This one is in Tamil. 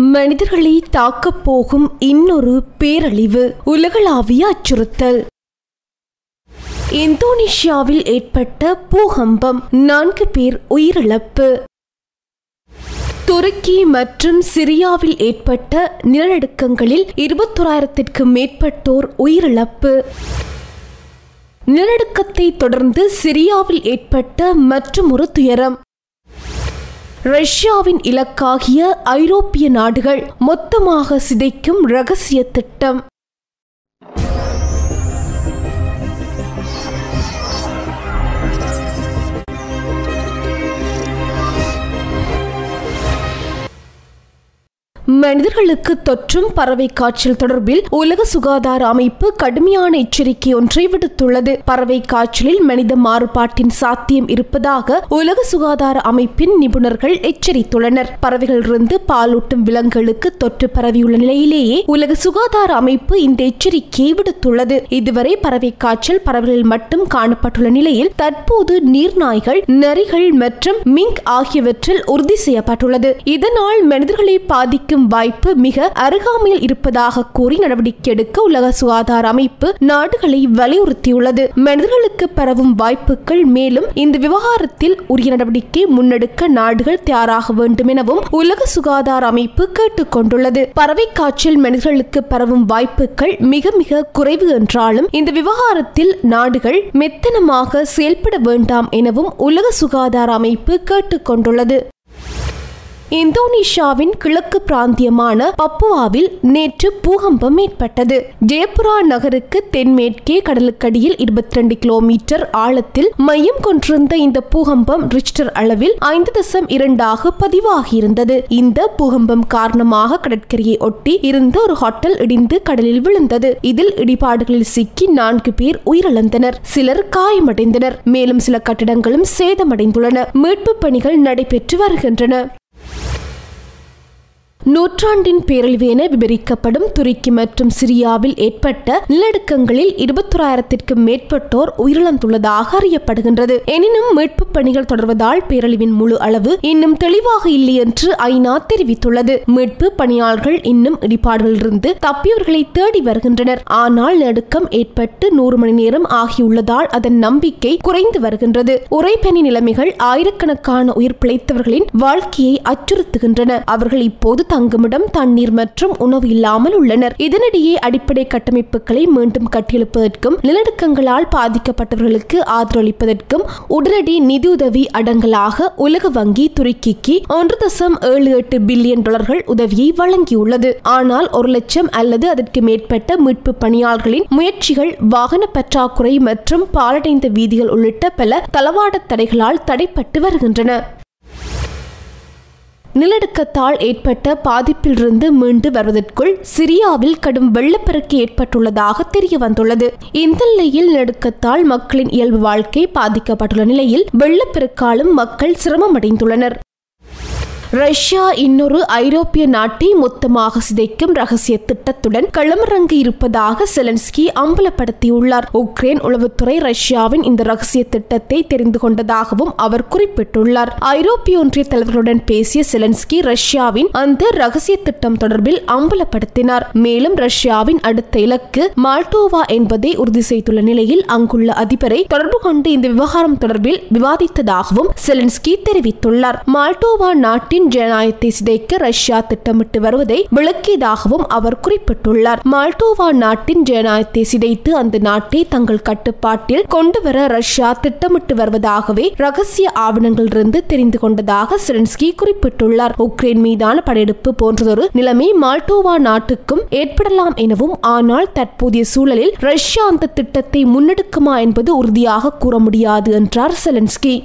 மனிதர்களை தாக்கப் போகும் இன்னொரு பேரழிவு உலகளாவிய அச்சுறுத்தல். இந்தோனேஷியாவில் ஏற்பட்ட பூகம்பம் நான்கு பேர் உயிரிழப்பு. துருக்கி மற்றும் சிரியாவில் ஏற்பட்ட நிலநடுக்கங்களில் இருபத்தோராயிரத்திற்கு மேற்பட்டோர் உயிரிழப்பு. நிலநடுக்கத்தை தொடர்ந்து சிரியாவில் ஏற்பட்ட மற்றொரு துயரம். ரஷ்யாவின் இலக்காகிய ஐரோப்பிய நாடுகள் மொத்தமாக சிதைக்கும் ரகசிய திட்டம். மனிதர்களுக்கு தொற்றும் பறவை காய்ச்சல் தொடர்பில் உலக சுகாதார அமைப்பு கடுமையான எச்சரிக்கை ஒன்றை விடுத்துள்ளது. பறவை காய்ச்சலில் மனித மாறுபாட்டின் சாத்தியம் இருப்பதாக உலக சுகாதார அமைப்பின் நிபுணர்கள் எச்சரித்துள்ளனர். பறவைகளிலிருந்து பாலூட்டும் விலங்குகளுக்கு தொற்று பரவியுள்ள நிலையிலேயே உலக சுகாதார அமைப்பு இந்த எச்சரிக்கையை விடுத்துள்ளது. இதுவரை பறவை காய்ச்சல் பறவைகளில் மட்டும் காணப்பட்டுள்ள நிலையில் தற்போது நீர்நாய்கள் நரிகள் மற்றும் மிங்க் ஆகியவற்றில் உறுதி செய்யப்பட்டுள்ளது. இதனால் மனிதர்களை பாதிக்கும் வாய்ப்பு மிக அருகாமையில் இருப்பதாக கூறி நடவடிக்கை எடுக்க உலக சுகாதார அமைப்பு நாடுகளை வலியுறுத்தியுள்ளது. மனிதர்களுக்கு பரவும் வாய்ப்புகள் மேலும் இந்த விவகாரத்தில் உரிய நடவடிக்கை முன்னெடுக்க நாடுகள் தயாராக வேண்டும் எனவும் உலக சுகாதார அமைப்பு கேட்டுக்கொண்டுள்ளது பறவை காய்ச்சல் மனிதர்களுக்கு பரவும் வாய்ப்புகள் மிக மிக குறைவு என்றாலும் இந்த விவகாரத்தில் நாடுகள் மெத்தனமாக செயல்பட வேண்டாம் எனவும் உலக சுகாதார அமைப்பு கேட்டுக்கொண்டுள்ளது இந்தோனேஷியாவின் கிழக்கு பிராந்தியமான பப்புவாவில் நேற்று பூகம்பம் ஏற்பட்டது. ஜெயபுரா நகருக்கு தென்மேற்கே கடலுக்கடியில் இருபத்தி ரெண்டு கிலோமீட்டர் ஆழத்தில் மையம் கொண்டிருந்த இந்த பூகம்பம் ரிக்டர் அளவில் ஐந்து தசம் இரண்டாக பதிவாகியிருந்தது. இந்த பூகம்பம் காரணமாக கடற்கரையை ஒட்டி இருந்த ஒரு ஹோட்டல் இடிந்து கடலில் விழுந்தது. இதில் இடிபாடுகளில் சிக்கி நான்கு பேர் உயிரிழந்தனர். சிலர் காயமடைந்தனர். மேலும் சில கட்டிடங்களும் சேதமடைந்துள்ளன. மீட்பு பணிகள் நடைபெற்று வருகின்றன. நூற்றாண்டின் பேரழிவு என விவரிக்கப்படும் துருக்கி மற்றும் சிரியாவில் ஏற்பட்ட நிலநடுக்கங்களில் இருபத்தோராயிரத்திற்கும் மேற்பட்டோர் உயிரிழந்துள்ளதாக அறியப்படுகின்றது. எனினும் மீட்பு பணிகள் தொடர்வதால் பேரழிவின் முழு அளவு இன்னும் தெளிவாக இல்லை என்று ஐநா தெரிவித்துள்ளது. மீட்பு பணியாளர்கள் இன்னும் இடிபாடுகளிலிருந்து தப்பியவர்களை தேடி வருகின்றனர். ஆனால் நடுக்கம் ஏற்பட்டு நூறு மணி நேரம் ஆகியுள்ளதால் அதன் நம்பிக்கை குறைந்து வருகின்றது. உறைபனி நிலைமைகள் ஆயிரக்கணக்கான உயிர் பிழைத்தவர்களின் வாழ்க்கையை அச்சுறுத்துகின்றன. அவர்கள் இப்போது தங்குமிடம் தண்ணீர் மற்றும் உணவு இல்லாமல் உள்ளனர். இதனிடையே அடிப்படை கட்டமைப்புகளை மீண்டும் கட்டியெழுப்பதற்கும் நிலநடுக்கங்களால் பாதிக்கப்பட்டவர்களுக்கு ஆதரவளிப்பதற்கும் உடனடி நிதியுதவி அடங்கலாக உலக வங்கி துருக்கிக்கு ஒன்று தசம் ஏழு எட்டு பில்லியன் டாலர்கள் உதவியை வழங்கியுள்ளது. ஆனால் ஒரு லட்சம் அல்லது அதற்கு மேற்பட்ட மீட்பு பணியாளர்களின் முயற்சிகள் வாகன பற்றாக்குறை மற்றும் பாலடைந்த வீதிகள் உள்ளிட்ட பல தளவாட தடைகளால் தடைப்பட்டு வருகின்றன. நிலநடுக்கத்தால் ஏற்பட்ட பாதிப்பிலிருந்து மீண்டு வருவதற்குள் சிரியாவில் கடும் வெள்ளப்பெருக்கு ஏற்பட்டுள்ளதாக தெரிய வந்துள்ளது இந்த நிலையில் நடுக்கத்தால் மக்களின் இயல்பு வாழ்க்கை பாதிக்கப்பட்டுள்ள நிலையில் வெள்ளப்பெருக்காலும் மக்கள் சிரமமடைந்துள்ளனர். ரஷ்யா இன்னொரு ஐரோப்பிய நாட்டை மொத்தமாக சிதைக்கும் ரகசிய திட்டத்துடன் களமிறங்கி இருப்பதாக செலன்ஸ்கி அம்பலப்படுத்தியுள்ளார். உக்ரைன் உளவுத்துறை ரஷ்யாவின் இந்த ரகசிய திட்டத்தை தெரிந்து கொண்டதாகவும் அவர் குறிப்பிட்டுள்ளார். ஐரோப்பிய ஒன்றிய தலைவர்களுடன் பேசிய செலன்ஸ்கி ரஷ்யாவின் அந்த ரகசிய திட்டம் தொடர்பில் அம்பலப்படுத்தினார். மேலும் ரஷ்யாவின் அடுத்த இலக்கு மால்டோவா என்பதை உறுதி செய்துள்ள நிலையில் அங்குள்ள அதிபரை தொடர்பு கொண்டு இந்த விவகாரம் தொடர்பில் விவாதித்ததாகவும் செலன்ஸ்கி தெரிவித்துள்ளார். மால்டோவா நாட்டின் நாட்டின் ஜனநாயகத்தை சிதைக்க ரஷ்யா திட்டமிட்டு வருவதை விளக்கியதாகவும் அவர் குறிப்பிட்டுள்ளார். மால்டோவா நாட்டின் ஜனநாயகத்தை சிதைத்து அந்த நாட்டை தங்கள் கட்டுப்பாட்டில் கொண்டுவர ரஷ்யா திட்டமிட்டு வருவதாகவே ரகசிய ஆவணங்களிலிருந்து தெரிந்து கொண்டதாக சிரன்ஸ்கி குறிப்பிட்டுள்ளார். உக்ரைன் மீதான படையெடுப்பு போன்றதொரு நிலைமை மால்டோவா நாட்டுக்கும் ஏற்படலாம் எனவும் ஆனால் தற்போதைய சூழலில் ரஷ்யா அந்த திட்டத்தை முன்னெடுக்குமா என்பது உறுதியாக கூற முடியாது என்றார் செலன்ஸ்கி.